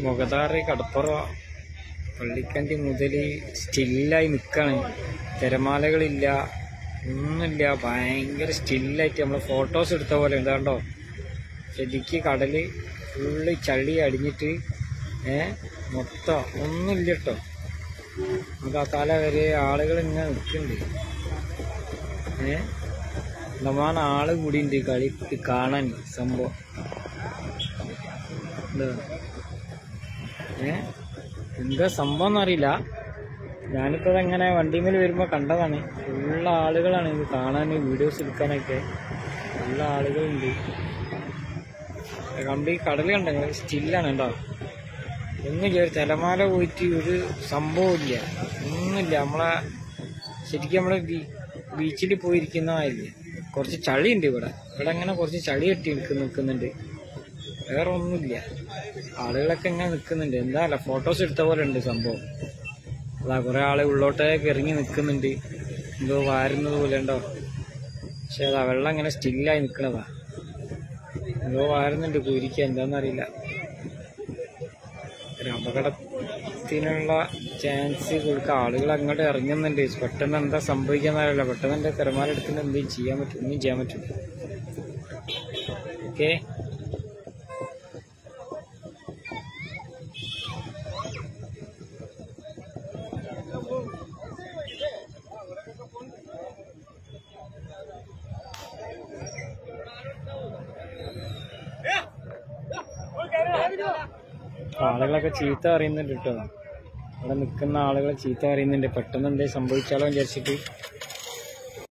മുഖതാറ് കടപ്പുറ പള്ളിക്കണ്ടി മുതൽ സ്റ്റില്ലായി നിൽക്കുകയാണ് തിരമാലകളില്ല ഒന്നുമില്ല. ഭയങ്കര സ്റ്റില്ലായിട്ട് നമ്മൾ ഫോട്ടോസ് എടുത്ത പോലെ എന്താണ്ടോ? ശരിക്ക് കടൽ ഫുള്ള് ചളി അടിഞ്ഞിട്ട് ഏ മൊത്തം ഒന്നുമില്ല കേട്ടോ. നമുക്ക് ആ തല വരെ ആളുകൾ ഇങ്ങനെ നിൽക്കുന്നുണ്ട്. ഏ? നമാന ആൾ കൂടിയുണ്ട് കളി കാണാൻ സംഭവം. എന്താ? എന്താ സംഭവം എന്നറിയില്ല. ഞാനിപ്പോൾ അങ്ങനെ വണ്ടിമേൽ വരുമ്പോൾ കണ്ടതാണ്. ഫുള്ള ആളുകളാണ് ഇത് കാണാൻ വീഡിയോസ് എടുക്കാനൊക്കെ. നല്ല ആളുകളുണ്ട്. കണ്ടി? കടൽ കണ്ട സ്റ്റില്ലാണ് കേട്ടോ. ഒന്നുമില്ല ഒരു തലമാല പോയിട്ട് ഒരു സംഭവമില്ല ഒന്നുമില്ല. നമ്മളെ ശരിക്കും നമ്മൾ ബീച്ചിൽ പോയിരിക്കുന്നതായില്ലേ കുറച്ച് ചളിയുണ്ട് ഇവിടെ. ഇവിടെ അങ്ങനെ കുറച്ച് ചളി കെട്ടി നിൽക്കുന്നുണ്ട് വേറെ ഒന്നുമില്ല ആളുകളൊക്കെ ഇങ്ങനെ നിൽക്കുന്നുണ്ട് എന്താ അല്ല ഫോട്ടോസ് എടുത്ത പോലെ ഉണ്ട് സംഭവം. അതാ കുറെ ആൾ ഉള്ളോട്ടേക്ക് ഇറങ്ങി നിൽക്കുന്നുണ്ട് എന്തോ വാരുന്നത് പോലെ ഉണ്ടോ? പക്ഷെ അതാ വെള്ളം ഇങ്ങനെ സ്റ്റില്ലായി നിൽക്കണതാ എന്തോ വാരുന്നുണ്ട് കുരിക്ക എന്താന്നറിയില്ല ഒരു അപകടത്തിനുള്ള ചാൻസ് കൊടുക്കുക ആളുകൾ അങ്ങോട്ട് ഇറങ്ങുന്നുണ്ട്. പെട്ടെന്ന് എന്താ സംഭവിക്കാന്നറിയില്ല പെട്ടെന്ന് എന്റെ തിരമാല എടുത്തിട്ട് എന്തെങ്കിലും ചെയ്യാൻ പറ്റും ഒന്നും ചെയ്യാൻ പറ്റും. ഓക്കെ? ആളുകളൊക്കെ ചീത്ത അറിയുന്നുണ്ട് കേട്ടോ. ഇവിടെ നിൽക്കുന്ന ആളുകളെ ചീത്ത അറിയുന്നുണ്ട്. പെട്ടെന്ന് എന്തെങ്കിലും സംഭവിച്ചാലോ വിചാരിച്ചിട്ട്.